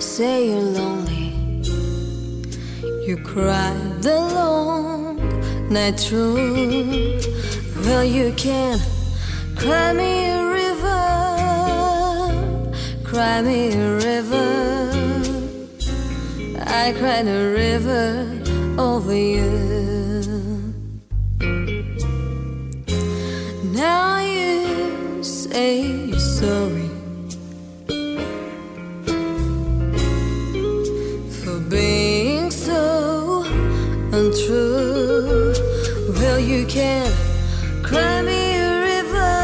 say you're lonely. You cry the long night through. Well, you can cry me a river, cry me a river. I cried a river over you. Well, you can cry me a river,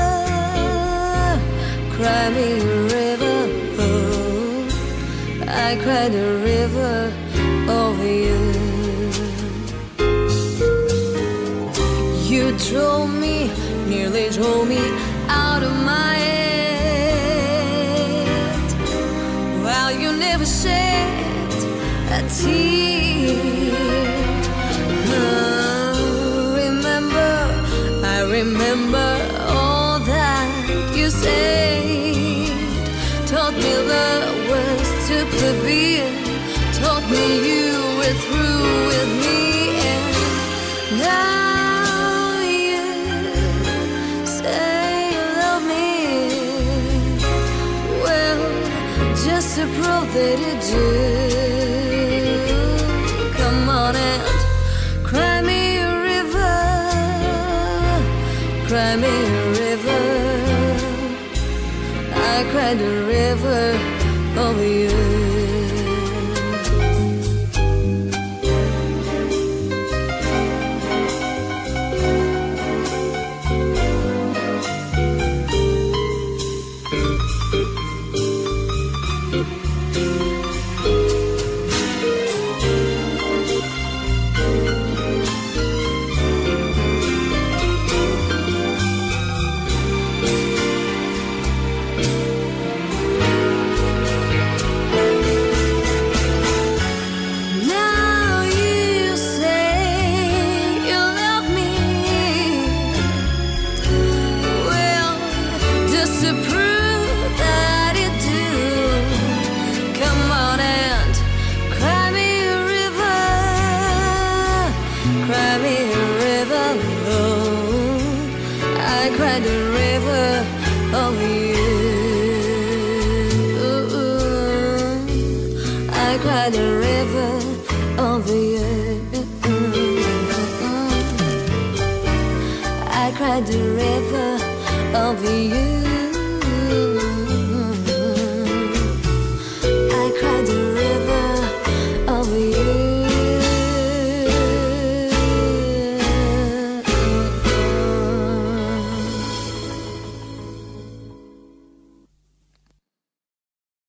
cry me a river. Oh, I cried a river over you. You drove me, nearly drove me out of my head. While you never shed a tear. Remember all that you said. Taught me the words to persevere. Taught me you were through with me, and now you say you love me. Well, just to prove that you do. I cried a river over you. Me a river. Oh, I cried a river over you. I cried a river over you. I cried a river over you.